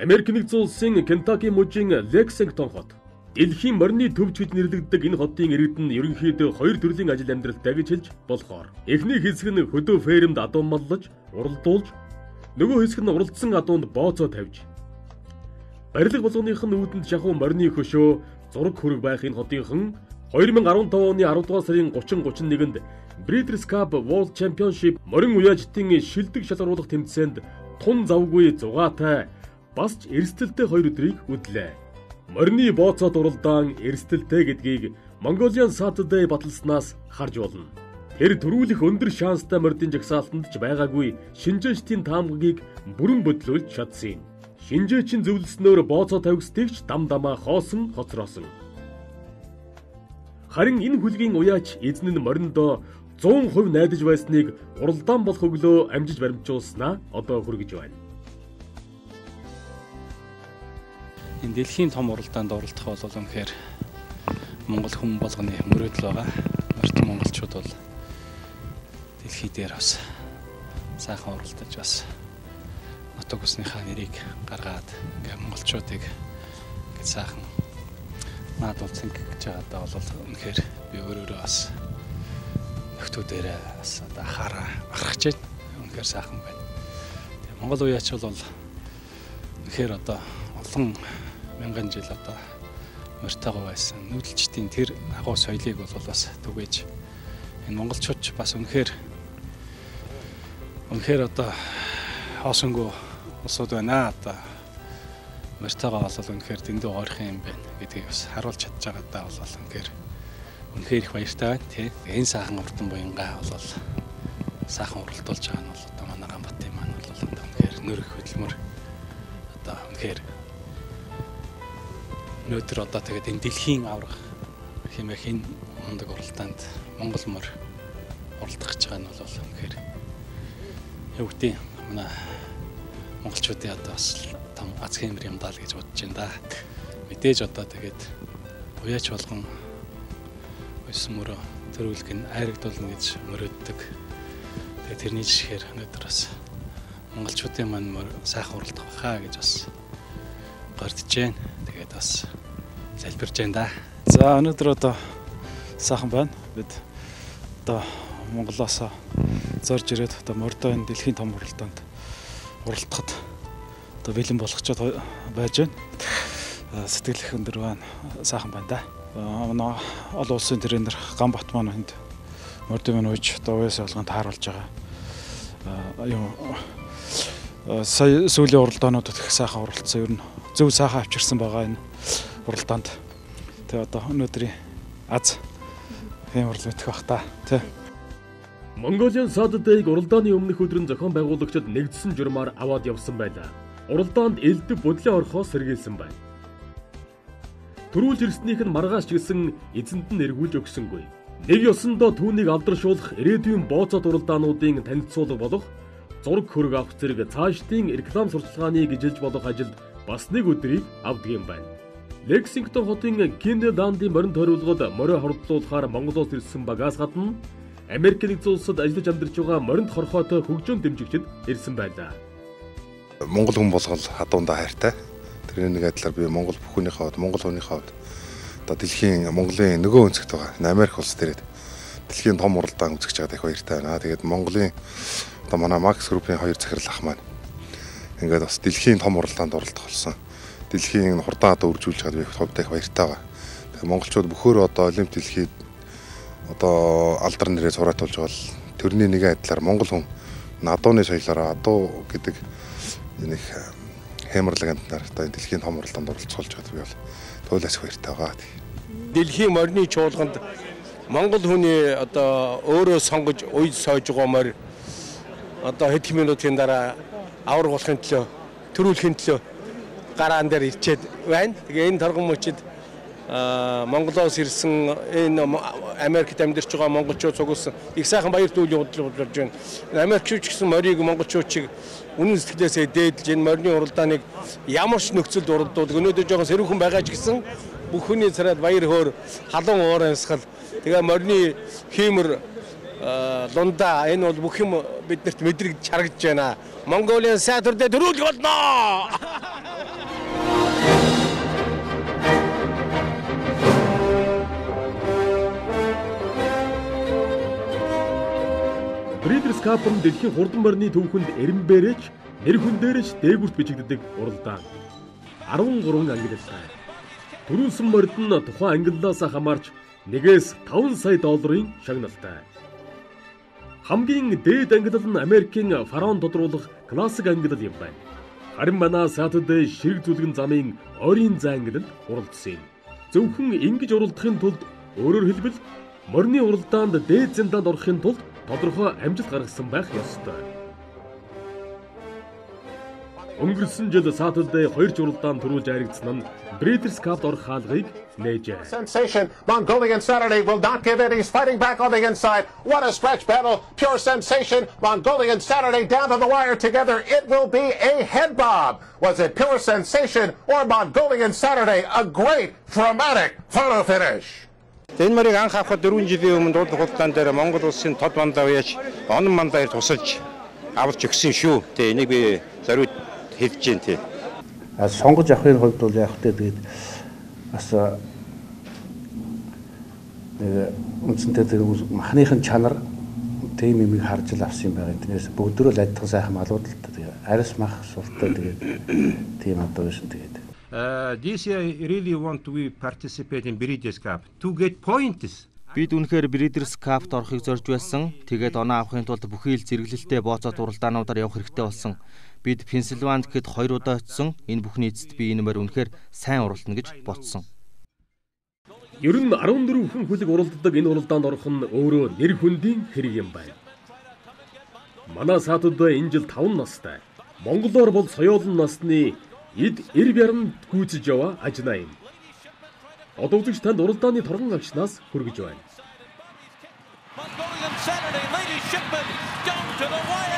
Америк нэгдсэн улсын Кентаки мужийн Лексингтон хот. Дэлхийн морины төвч гэж нэрлэгддэг энэ хотын иргэд нь ерөнхийдөө хоёр төрлийн ажил амьдралтай гэж хэлж болохоор эхний хэсэг нь хөдөө фермд адуун маллаж, уралдуулж, нөгөө хэсэг нь уралдсан адуунд бооцоо тавьж. Барилга болгоных нь үүдэнд шахуу морины хөшөө зураг хөрөг байх энэ хотынхан 2015 оны 10 дугаар сарын 30 31-нд Breeders' Cup World Championship морин уяажтын шилдэг шалгаруулах тэмцээнд тун завгүй зугаатай бас ч эрсдэлтэй хоёр өдрийг үдлээ. Морины бооцоод уралдаан эрсдэлтэй гэдгийг Mongolian Saturday баталснаас харж болно. Тэр төрүүлэх өндөр шанстай мордын жагсаалтанд ч байгаагүй шинжээчдийн таамагийг бүрэн бодлуулж чадсан юм. Шинжээчин зөвлөснөөр бооцоо тавигсдэгч дам дамаа хоосон хоцроосон. Харин энэ хүлгийн уяач эзэн нь мориндоо 100% найдаж байсныг уралдаан болох өглөө амжиж баримжуулснаа одоо хүргэж байна. Энэ дэлхийн том уралдаанд оролцох бол үнэхээр Монгол хүн болгоны мөрөөдөл байгаа. Морьт монголчууд бол дэлхий дээр бас сайхан уралдаж бас нутаг усныхаа нэрийг гаргаад ингээ монголчуудыг ингээ сайхан наадуул цэнгэж байгаадаа бол үнэхээр би өөрөөрөө бас нөхдүүдээрээ бас одоо хараа гаргаж байна. Үнэхээр сайхан байна. Монгол уяач бол үнэхээр одоо олон мянган жил одоо морьтойгоо байсан. Нүүдэлчдийн тэр агуу соёлыг бол бас түгээж энэ монголчууд бас үнэхээр үнэхээр одоо хоосонгүй улсууд байна. Одоо морьтойгоо бол үнэхээр дэндүү орох юм байна гэдгийг бас харуулж чадж байгаа даа бол үнэхээр үнэхээр их баяртай байна тий. Энэ сайхан урдан буянгаа бол сайхан уралдуулж байгаа нь бол одоо манай Ганбатын маань бол үнэхээр нөр их хөдөлмөр. Одоо үнэхээр өнөөдөр одоо тэгээд энэ дэлхийн аврах хэмээх энэ мундаг уралдаанд Монгол мөр уралдах гэж байгаа нь бол үнэхээр гэдэг манай монголчуудын одоо бас том аз хэмэр юм даа л гэж бодож байна да. Мэдээж одоо тэгээд уяач болгон өсөн мөрөө төрүүлэх нь айрагдуулна гэж мөрөөддөг. Тэгээд тэрний жишгээр өнөөдөр бас монголчуудын маань сайхан уралдах байхаа гэж бас гордож байна. Тэгээд бас залбирж байна да. За өнөөдөр одоо сайхан байна. Бид одоо Монголоос зорж ирээд одоо мордоо энэ дэлхийн том уралдаанд уралдахад одоо бэлэн болгочод байж байна. Сэтгэл их өндөр байна. Сайхан байна да. Манай олон улсын тренер Ганбат маань энд мордын маань ууж одоо уяас болгонд тааруулж байгаа. Юу сая сүүлийн уралдаануудад их сайхан уралдсан. Ер нь зөв сайхан авчирсан байгаа энэ уралдаанд. Тэгээ одоо өнөөдрийн аз тийм урал мэдэх бах та тий. Mongolian Saturday-г уралдааны өмнөх өдөр нь зохион байгуулагчид нэгдсэн журмаар аваад явсан байлаа. Уралдаанд элдв бодлын орхоо сэргийлсэн байна. Төрүүлж ирснийх нь маргааш гэсэн эзэнд нь эргүүлж өгсөнгүй. Нэг ёсондоо түүнийг алдаршуулах ирээдүйн бооцоод уралдаануудын танилцуулга болох зураг хөрөг авах зэрэг цаашдын реклам сурталчилгааныг жилж болох ажилд бас нэг өдрийг авдаг юм байна. Лексингтон хотын Кинд Дандын морин тойруулгад морио хордлуулахаар Монголоос ирсэн багаас гадна Америк нэгдсэн улсад ажиллаж амьдарч байгаа моринд хорхоотой хөгжөөн дэмжигчд ирсэн байлаа. Монгол хүн болгол хадуунда хайртай. Тэрний нэг адилаар би Монгол бүхнийхээ хувьд, Монгол хүнийхээ хувьд одоо дэлхийн Монголын нөгөө өнцөгт байгаа. Америк улс дээрээ дэлхийн том уралдаан үзэж байгаад их баяртай байна. Тэгээд Монголын одоо манай Макс группийн хоёр захирал ах маань ингээд бас дэлхийн том уралдаанд оролцох болсон дэлхийн хурдан одоо үржүүлж байгаа би хувьдаа их баяртай байгаа. Тэгэхээр монголчууд бөхөөр одоо олимп дэлхийд одоо алдар нэрээ зураатуулж байгаа л төрний нэгэн адилаар монгол хүн надууны соёлоор адуу гэдэг нэг хэмэрлэг амтнаар одоо дэлхийн том уралдаанд оролцуулж би бол туйлаас их баяртай байгаа. Дэлхийн морины чуулганд монгол хүний одоо өөрөө сонгож уйд сойж байгаа морь одоо хэд минутын дараа авар болохын төлөө төрүүлэхийн төлөө гараан дээр ирчээд байна. Тэгээ энэ торгон мөчид Монголоос ирсэн энэ Америкт амьдарч байгаа монголчууд цугулсан их сайхан баяр дүүл явуулж байна. Америкчууд ч гэсэн морийг монголчууд чиг үнэн сэтгэлээсээ дээдлж энэ морины уралдааныг ямар ч нөхцөлд уралдуулдаг. Өнөөдөр жоохон сэрүүхэн байгаа ч гэсэн бүх хүний цараад баяр хөөр халуун уурансгал тэгээ морины хиймэр лунда энэ бол бүх юм биднэрт мэдрэгдэж харагдаж байна. Mongolian Saturday төрүүлэх болно. Нь дэлхийн хурдан морины төвхөнд Эренбэрэж нэр хүн дээрч дээгүүрт бичигддэг уралдаан. 13 ангиллалтай. Төрүүлсэн морид нь тухайн ангиллаас хамаарч 1-ээс 5 сая долларын шагналтай. Хамгийн дээд ангиллал нь Америкийн фараон тодруулах классик ангиллал юм байна. Харин манай Saturday ширэг зүлгэн замын орийн зай ангиллал уралдсан юм. Зөвхөн ингэж уралдахын тулд өөрөөр хэлбэл морины уралдаанд дээд зэндаанд орохын тулд тодорхой амжилт гаргасан байх ёстой. Өнгөрсөн жил Saturday 2 журалдаан төрүүлж харигдсан нь Breeders' Cup-д орох хаалгыг нээжээ. Sensation. Mongolian Saturday will not give in. He's fighting back on the inside. What a stretch battle. Pure sensation. Mongolian Saturday down to the wire together. It will be a head bob. Was it Pure Sensation or Mongolian Saturday? A great dramatic photo finish. Энэ морийг анх авахд 4 жилийн өмнө дууд худлаан дээр Монгол улсын тод мандаа уяаж онон мандаар тусалж авалж өгсөн шүү. Тэ энийг би зориуд хэлж дээ тий. Сонгож авахын хувьд бол яг хөтэ тэгээд бас нэг үндсэнтэй тэр махныхын чанар тийм юм харж л авсан юм байгаа. Тэрнээс бүгдөө л адилхан сайхан малууд л тэгээд арьс мах суртаа тэгээд тийм одоо биш тэгээд this year I really want to participate in Breeders' Cup to get points. Бид үнэхээр Breeders' Cup-д орохыг зорж байсан. Тэгээд оноо авахын тулд бүхий л зэрэглэлтэй бооцоод уралдаануудаар явах хэрэгтэй болсон. Бид Пенсильванд гэхэд хоёр удаа очсон. Энэ бүхний эцэст би энэ мөр үнэхээр сайн уралдана гэж бодсон. Ер нь 14 хүн хүлэг уралддаг энэ уралдаанд орох нь өөрөө нэр хүндийн хэрэг юм байна. Манай саатуудаа энэ жил 5 настай. Монголоор бол соёолн насны эд эр бяран гүйцэж яваа ажнаа юм. Одоо үзэгч танд уралдааны торгон агшнаас хүргэж байна. Mongolian Saturday, Lady Shipman down to the wire.